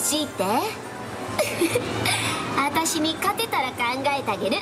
欲しいって。私に勝てたら考えてあげる。